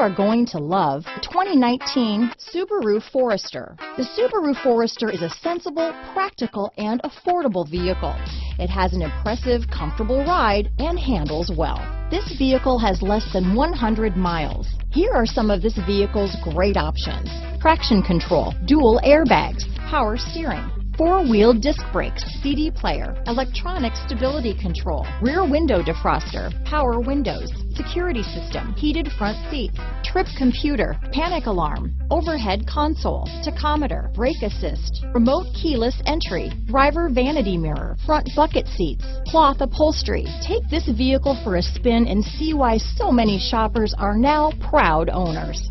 are going to love the 2019 Subaru Forester. The Subaru Forester is a sensible, practical, and affordable vehicle. It has an impressive, comfortable ride and handles well. This vehicle has less than 100 miles. Here are some of this vehicle's great options. Traction control, dual airbags, power steering, four-wheel disc brakes, CD player, electronic stability control, rear window defroster, power windows, security system, heated front seats, trip computer, panic alarm, overhead console, tachometer, brake assist, remote keyless entry, driver vanity mirror, front bucket seats, cloth upholstery. Take this vehicle for a spin and see why so many shoppers are now proud owners.